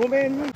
Romênia.